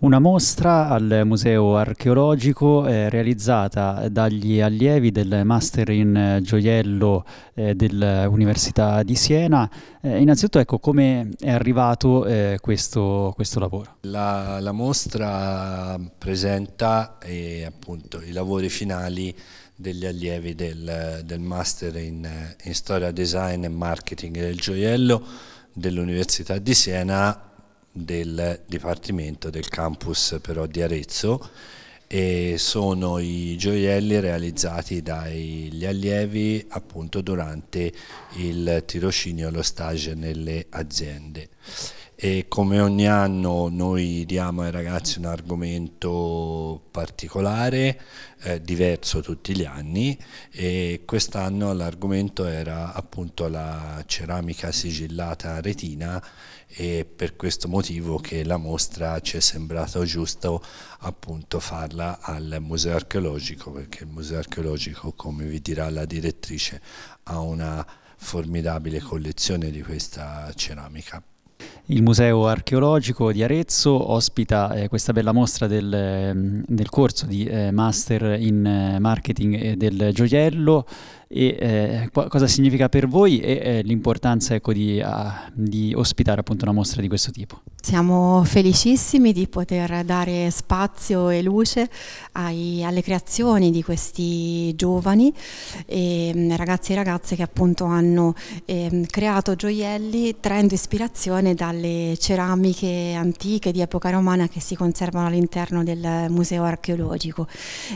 Una mostra al Museo Archeologico eh, realizzata dagli allievi del Master in Gioiello eh, dell'Università di Siena. Eh, innanzitutto, ecco, come è arrivato eh, questo, questo, lavoro? La, la mostra presenta eh, appunto, i lavori finali degli allievi del, del Master in, in Storia, Design e Marketing del Gioiello dell'Università di Siena del Dipartimento del campus però di Arezzo e sono i gioielli realizzati dagli allievi appunto durante il tirocinio lo stage nelle aziende e come ogni anno noi diamo ai ragazzi un argomento particolare, eh, diverso tutti gli anni e quest'anno l'argomento era appunto la ceramica sigillata retina e per questo motivo che la mostra ci è sembrato giusto appunto farla al museo archeologico perché il museo archeologico come vi dirà la direttrice ha una formidabile collezione di questa ceramica. Il Museo Archeologico di Arezzo ospita eh, questa bella mostra del, mm, del corso di eh, Master in eh, Marketing del Gioiello e eh, cosa significa per voi e eh, l'importanza ecco, di, uh, di, ospitare appunto una mostra di questo tipo. Siamo felicissimi di poter dare spazio e luce ai, alle creazioni di questi giovani e, ragazzi e ragazze che appunto hanno eh, creato gioielli traendo ispirazione dalle ceramiche antiche di epoca romana che si conservano all'interno del museo archeologico.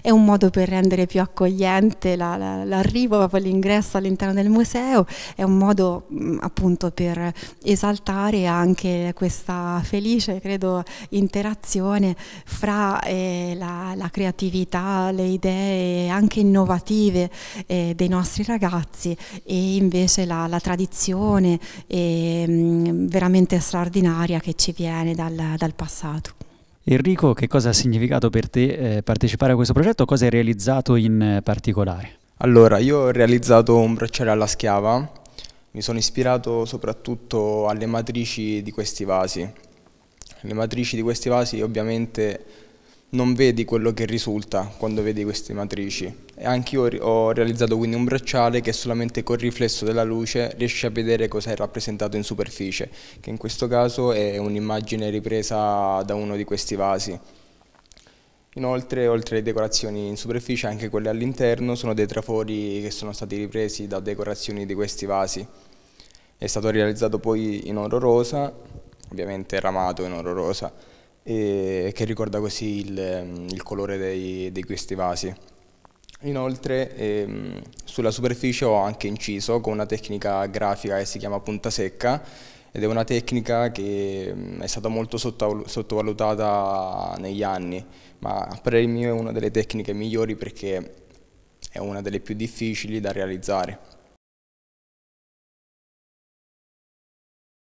È un modo per rendere più accogliente l'arrivo proprio l'ingresso all'interno del museo è un modo mh, appunto per esaltare anche questa felice, credo, interazione fra eh, la, la, creatività, le idee anche innovative eh, dei nostri ragazzi e invece la, la tradizione eh, mh, veramente straordinaria che ci viene dal, dal passato. Enrico, che cosa ha significato per te eh, partecipare a questo progetto? Cosa hai realizzato in particolare? Allora, io ho realizzato un bracciale alla schiava, mi sono ispirato soprattutto alle matrici di questi vasi. Le matrici di questi vasi ovviamente non vedi quello che risulta quando vedi queste matrici. E anche io ho realizzato quindi un bracciale che solamente col riflesso della luce riesce a vedere cosa è rappresentato in superficie, che in questo caso è un'immagine ripresa da uno di questi vasi. Inoltre, oltre alle decorazioni in superficie, anche quelle all'interno sono dei trafori che sono stati ripresi da decorazioni di questi vasi. È stato realizzato poi in oro rosa, ovviamente ramato in oro rosa, che ricorda così il, il colore dei, di questi vasi. Inoltre ehm, sulla superficie ho anche inciso con una tecnica grafica che si chiama punta secca ed è una tecnica che mm, è stata molto sottovalutata negli anni, ma a mio è una delle tecniche migliori perché è una delle più difficili da realizzare.